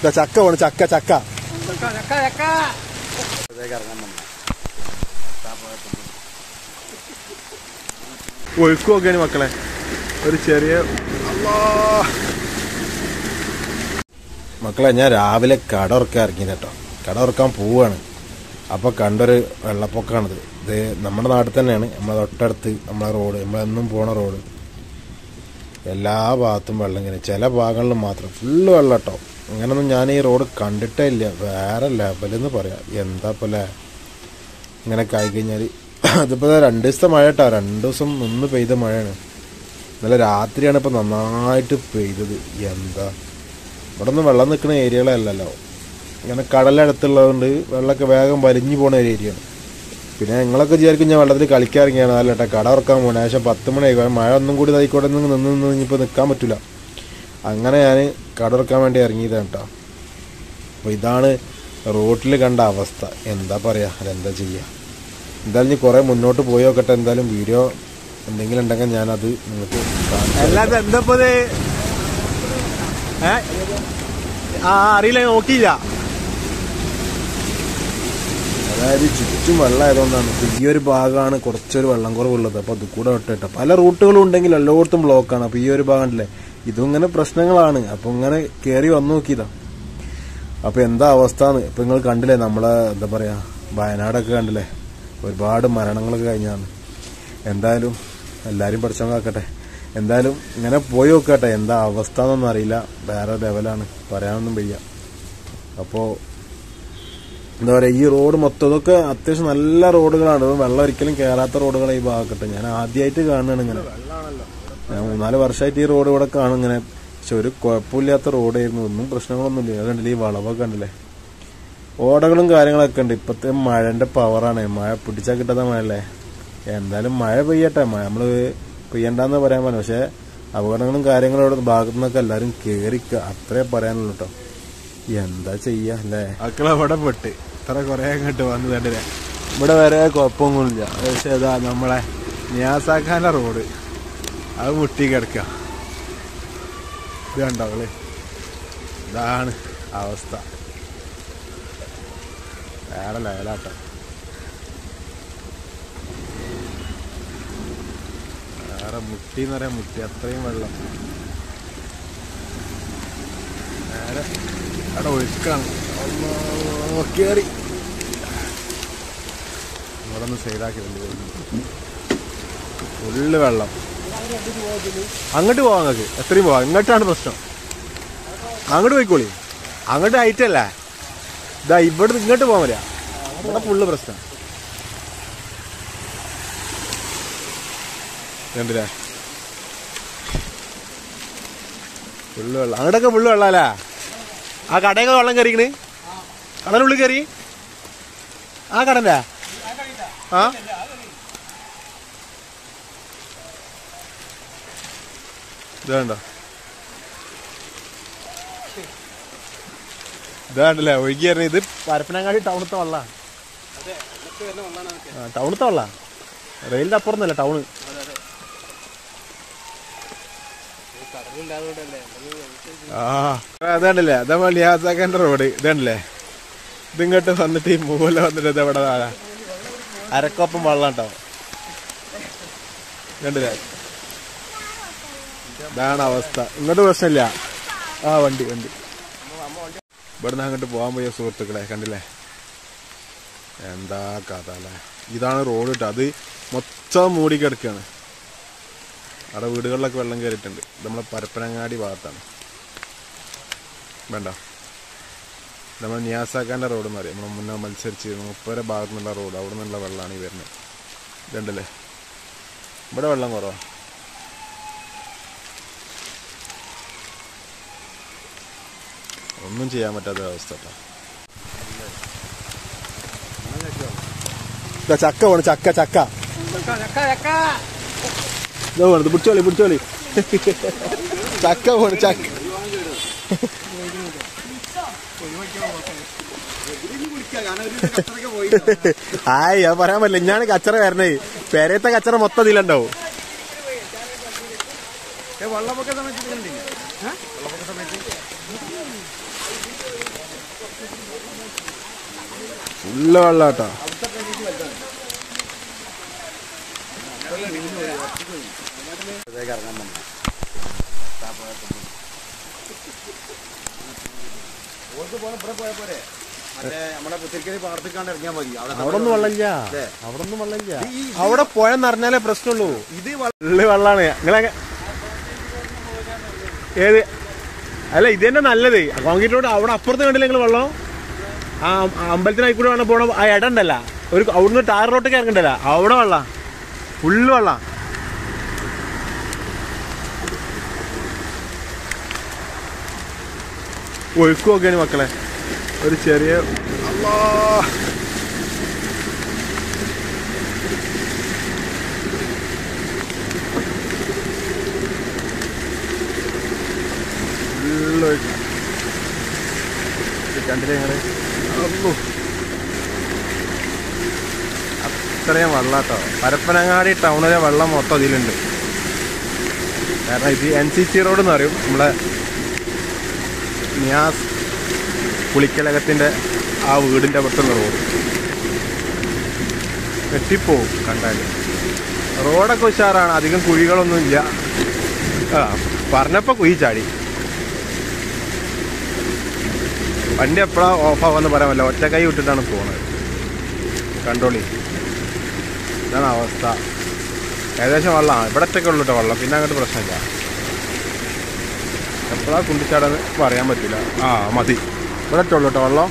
ഇതാ ചക്ക വേണം ചക്ക ചക്ക. ഒഴുക്ക് മക്കളെ. ഒരു ചെറിയ മക്കളെ ഞാൻ രാവിലെ കട ഉറക്കാൻ ഇറങ്ങി കേട്ടോ. കട ഉറക്കാൻ പോവാണ്. അപ്പൊ കണ്ടൊരു വെള്ളപ്പൊക്കമാണിത് ഇത് നമ്മുടെ നാട്ടിൽ തന്നെയാണ്. നമ്മളെ തൊട്ടടുത്ത് നമ്മളെ റോഡ് നമ്മളെന്നും പോണ റോഡ്. എല്ലാ ഭാഗത്തും വെള്ളം ഇങ്ങനെ. ചില ഭാഗങ്ങളിൽ മാത്രം ഫുള്ള് വെള്ളം കേട്ടോ. അങ്ങനൊന്നും ഞാൻ ഈ റോഡ് കണ്ടിട്ടേ ഇല്ല വേറെ ലെവലെന്ന് പറയാം. എന്താ പോലെ? ഇങ്ങനെയൊക്കെ ആയിക്കഴിഞ്ഞാൽ അതിപ്പോൾ രണ്ട് ദിവസത്തെ മഴ കേട്ടോ രണ്ട് ദിവസം നിന്ന് പെയ്ത മഴയാണ്. നല്ല രാത്രിയാണ് ഇപ്പം നന്നായിട്ട് പെയ്തത്. എന്താ? ഇവിടെ ഒന്നും വെള്ളം നിൽക്കുന്ന ഏരിയകളല്ലല്ലോ. ഇങ്ങനെ കടലടുത്തുള്ളതുകൊണ്ട് വെള്ളമൊക്കെ വേഗം വലിഞ്ഞു പോണ ഒരു ഏരിയയാണ്. പിന്നെ നിങ്ങളൊക്കെ വിചാരിക്കും ഞാൻ വെള്ളത്തിൽ കളിക്കാറിങ്ങിയാണ് അല്ല കേട്ടോ കട ഉറക്കാൻ പോകണേ ഏകദേശം പത്ത് മണിയായി. മഴ ഒന്നും കൂടി ആയിക്കോട്ടെ നിന്ന് നിന്ന് ഇനിയിപ്പോൾ നിൽക്കാൻ പറ്റില്ല അങ്ങനെ ഞാൻ കട ഉറക്കാൻ വേണ്ടി ഇറങ്ങിയതാണ് കേട്ടോ അപ്പോൾ ഇതാണ് റോട്ടിൽ കണ്ട അവസ്ഥ. എന്താ പറയുക അതെന്താ ചെയ്യുക എന്തായാലും ഇനി കുറേ മുന്നോട്ട് പോയി നോക്കട്ടെ. എന്തായാലും വീഡിയോ എന്തെങ്കിലും ഉണ്ടെങ്കിൽ ഞാനത് നിങ്ങൾക്ക് അല്ലാതെ എന്താ ആ അറിയില്ല നോക്കിയില്ല. അതായത് ചുറ്റും വെള്ളമായതുകൊണ്ടാണ് ഈ ഒരു ഭാഗമാണ് കുറച്ചൊരു വെള്ളം കുറവുള്ളത്. അപ്പോൾ അത് കൂടെ വിട്ടിട്ട്. പല റൂട്ടുകളും ഉണ്ടെങ്കിൽ എല്ലായിടത്തും ബ്ലോക്കാണ് അപ്പൊ ഈ ഒരു ഭാഗം ഉണ്ടല്ലേ? ഇതും ഇങ്ങനെ പ്രശ്നങ്ങളാണ്. അപ്പൊ ഇങ്ങനെ കയറി വന്നു നോക്കിയതാ. അപ്പൊ എന്താ അവസ്ഥ ഇപ്പൊ നിങ്ങൾ കണ്ടില്ലേ നമ്മളെ എന്താ പറയാ വയനാടൊക്കെ കണ്ടില്ലേ? ഒരുപാട് മരണങ്ങളൊക്കെ കഴിഞ്ഞാണ് എന്തായാലും എല്ലാരും പഠിച്ചോക്കാക്കട്ടെ എന്തായാലും ഇങ്ങനെ പോയി നോക്കട്ടെ. എന്താ അവസ്ഥ എന്നൊന്നും അറിയില്ല. വേറെ ലെവലാണ്. പറയാനൊന്നും വയ്യ. അപ്പോ എന്താ പറയാ ഈ റോഡ് മൊത്തം ഇതൊക്കെ അത്യാവശ്യം നല്ല റോഡുകളാണ്. വെള്ളം ഒരിക്കലും കയറാത്ത റോഡുകളാണ് ഈ ഭാഗത്ത്. ഞാൻ ആദ്യമായിട്ട് കാണുകയാണ് ഇങ്ങനെ. ഞാൻ മൂന്നാൽ വർഷമായിട്ട് ഈ റോഡ് ഇവിടെ കാണും ഇങ്ങനെ. പക്ഷെ ഒരു കുഴപ്പമില്ലാത്ത റോഡായിരുന്നു ഒന്നും പ്രശ്നങ്ങളൊന്നും ഇല്ല കണ്ടില്ലേ ഈ വളവൊക്കെ കണ്ടില്ലേ? ഓടകളും കാര്യങ്ങളൊക്കെ ഉണ്ട്. ഇപ്പത്തെ മഴന്റെ പവറാണ് മഴ പിടിച്ചാൽ കിട്ടാത്ത മഴയല്ലേ? എന്തായാലും മഴ പെയ്യട്ടെ. മഴ നമ്മൾ പെയ്യണ്ടെന്ന് പറയാൻ പറ്റും പക്ഷെ അപകടങ്ങളും കാര്യങ്ങളും ഇവിടെ ഭാഗത്തു നിന്നൊക്കെ എല്ലാരും കേറിക്ക. അത്രേ പറയാനുള്ളൂ കേട്ടോ എന്താ ചെയ്യാ അല്ലേ? മക്കളെ ഇവിടെ പെട്ട് ഇത്ര കൊറേ അങ്ങോട്ട് വന്നു കണ്ടില്ലേ? ഇവിടെ വരെ കുഴപ്പമൊന്നുമില്ല. പക്ഷേ ഇതാ നമ്മളെ നിയാസാഖാന്റെ റോഡ് അത് മുട്ടി കിടക്കുക. ഇത് ഇതാണ് അവസ്ഥ. വേറെ ലെവലാട്ടോ. വേറെ മുട്ടി എന്ന് പറയാം മുട്ടി. അത്രയും വെള്ളം. നേരെ അവിടെ ഒഴുക്കാണ്. കയറി ഇവിടെ ഒന്ന് സൈഡാക്കി ഫുള്ള് വെള്ളം. അങ്ങോട്ട് പോവാം നിങ്ങൾക്ക് എത്രയും പോവാം. ഇങ്ങോട്ടാണ് പ്രശ്നം. അങ്ങോട്ട് പോയിക്കോളി. അങ്ങോട്ട് ഹൈറ്റല്ല ഇതാ ഇവിടെ ഇങ്ങോട്ട് പോകാൻ പറ്റില്ല ഇവിടെ ഫുള്ള് പ്രശ്നം. കണ്ടില്ലേ ഫുള്ള് വെള്ളം. അങ്ങോട്ടൊക്കെ ഫുള്ള് വെള്ളം അല്ലേ ആ കടയൊക്കെ വെള്ളം കയറിക്കണ്? കടനുള്ളിൽ കയറി? ആ കടന്റെ? ആ? ഇതാണ്ടോ ഇതാണ്ടല്ലേ ഒഴുകിയായിരുന്നു ഇത് പരപ്പനങ്ങാടി ടൗണത്തെ വെള്ള. ടൗണത്തെ വള്ള. റെയിലിന്റെ അപ്പുറന്നല്ല ടൗണ് ആ അതാണ്ടല്ലേ അതാ ലിയാസാക്കാന്റെ റോഡ് ഇതാണ്ടല്ലേ? ഇതിങ്ങോട്ട് വന്നിട്ട് ഈ മൂല വന്നിട്ട് ഇതെവിടെ അരക്കൊപ്പം വെള്ളം കേട്ടോ കണ്ടില്ലേ ഇതാണ് അവസ്ഥ. ഇങ്ങോട്ട് പ്രശ്നമില്ല. ആ വണ്ടി വണ്ടി. ഇവിടുന്ന് അങ്ങോട്ട് പോകാൻ പോയ സുഹൃത്തുക്കളെ കണ്ടില്ലേ? എന്താ കഥ അല്ലേ? ഇതാണ് റോഡ് കേട്ടോ. അത് മൊത്തം മൂടി കിടക്കുകയാണ് അവിടെ വീടുകളിലൊക്കെ വെള്ളം കയറിയിട്ടുണ്ട്. നമ്മളെ പരപ്പനങ്ങാടി ഭാഗത്താണ്. വേണ്ട? നമ്മൾ നിയാസാക്കാന്റെ റോഡ് എന്ന് പറയും. നമ്മൾ മുന്നേ മത്സരിച്ച് മുപ്പര ഭാഗത്തുനിന്നുള്ള റോഡ്. അവിടെ നിന്നുള്ള വെള്ളമാണ് ഈ വരുന്നത്. ഇതുണ്ടല്ലേ? ഇവിടെ വെള്ളം കുറവാ. ഒന്നും ചെയ്യാൻ പറ്റാത്ത അവസ്ഥ ചക്ക വേണം ചക്ക ചക്ക. ഇതാ പോണത് പിടിച്ചോളി പിടിച്ചോളി. ചക്ക വേണം ചക്ക. ആയി അത് പറയാൻ പറ്റില്ല. ഇഞ്ഞാണ് കച്ചറ വരണേ. പെരയത്തെ കച്ചറ മൊത്തം ഇതിലുണ്ടാവും. ഫുള്ള് വെള്ളാട്ടാ. അവിടെ ഒന്നും വെള്ളമില്ല. അവിടെ ഒന്നും വെള്ളമില്ല അവിടെ പുഴ നിറഞ്ഞാലേ പ്രശ്നമുള്ളൂ. ഇത് വെള്ളാണ്. നിങ്ങളെ ഏത്? അല്ല ഇത് തന്നെ നല്ലത്. കോൺക്രീറ്റ് റോഡ് അവിടെ അപ്പുറത്ത് കണ്ടില്ല നിങ്ങൾ വെള്ളം? ആ അമ്പലത്തിനായിക്കൂടെ വേണം പോകണം ആ ഇട ഉണ്ടല്ല. ഒരു അവിടുന്ന് ടാർ റോട്ടൊക്കെ ഇറങ്ങണ്ടല്ല. അവിടെ വെള്ളം. ഫുള്ള് വെള്ളം. ഒഴുക്ക് നോക്കിയാണ് മക്കളെ. ഒരു ചെറിയ അല്ലാ. കണ്ടില്ലേ അള്ളോ. അത്രയും വെള്ളാട്ടോ. പരപ്പനങ്ങാടി ടൗണിലെ വെള്ളം മൊത്തം ഇതിലുണ്ട്. കാരണം ഇത് എൻ സി സി റോഡ് എന്ന് പറയും. നമ്മളെ നിയാസ് പുളിക്കലകത്തിന്റെ ആ വീടിന്റെ അപ്പുറത്തുള്ള റോഡ് വെട്ടിപ്പോവും കണ്ടാൽ റോഡൊക്കെ ഉഷാറാണ്. അധികം കുഴികളൊന്നുമില്ല ആ പറഞ്ഞപ്പോൾ കുഴി ചാടി. വണ്ടി എപ്പോഴാ ഓഫാവാന്ന് പറയാൻ പറ്റില്ല. ഒറ്റ കൈ വിട്ടിട്ടാണ് പോകുന്നത് കണ്ടോളി. ഇതാണ് അവസ്ഥ. ഏകദേശം വെള്ളമാണ് ഇവിടെ ഒറ്റയ്ക്ക് ഉള്ളൂ കേട്ടോ വെള്ളം. പിന്നെ അങ്ങോട്ട് പ്രശ്നമില്ല. എപ്പോഴാ കുണ്ടിച്ചാടെന്ന് പറയാൻ പറ്റില്ല ആ മതി. ഇവിടെ ഒറ്റ ഉള്ളൂ കേട്ടോ വെള്ളം.